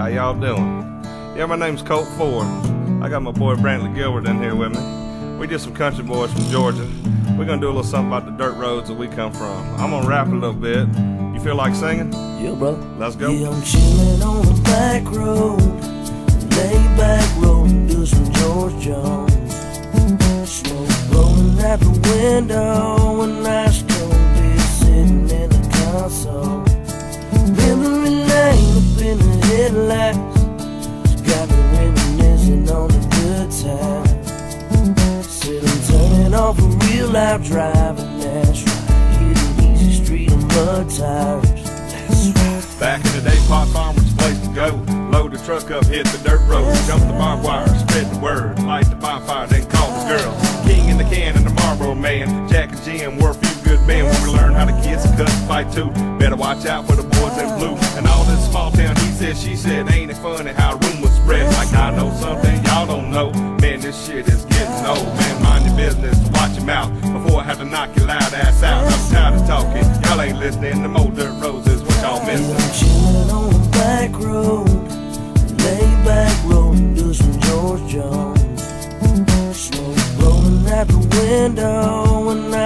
How y'all doing? Yeah, my name's Colt Ford. I got my boy Brantley Gilbert in here with me. We just some country boys from Georgia. We're gonna do a little something about the dirt roads that we come from. I'm gonna rap a little bit. You feel like singing? Yeah, bro. Let's go. Yeah, I'm chilling on the back road, lay back road, do some George Jones. Smoke blowing out the window, and I still be sitting in the console. Headlights, it's got me reminiscing on the good times. Sitting turning off a real driving, that's right. Easy street on mud tires, that's right. Back in the day, Pot Farm was the place to go. Load the truck up, hit the dirt road, jump the barbed wire, spread the word, light the bonfire, then call the girls. King in the can and the Marlboro man, Jack and Jim were to cut fight too. Better watch out for the boys in blue. And all this small town, he said, she said, ain't it funny how rumors spread? Like I know something y'all don't know. Man, this shit is getting old. Man, mind your business, watch your mouth before I have to knock your loud ass out. I'm tired of talking, y'all ain't listening. The more dirt roads is what y'all missing. I'm chilling on the back road, lay back road, do some George Jones. Smoke blowing out the window, and I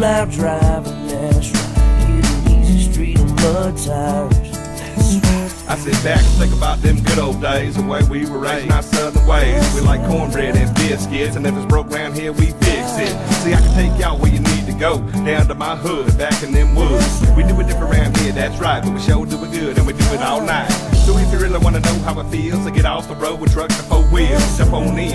loud driving, that's right. Hitting easy street mud tires. I sit back and think about them good old days, the way we were raised in our southern ways. We like cornbread and biscuits, and if it's broke round here, we fix it. See, I can take y'all where you need to go, down to my hood, back in them woods. We do it different around here, that's right, but we sure do it good, and we do it all night. So if you really wanna know how it feels to get off the road with trucks and four wheels, jump on in.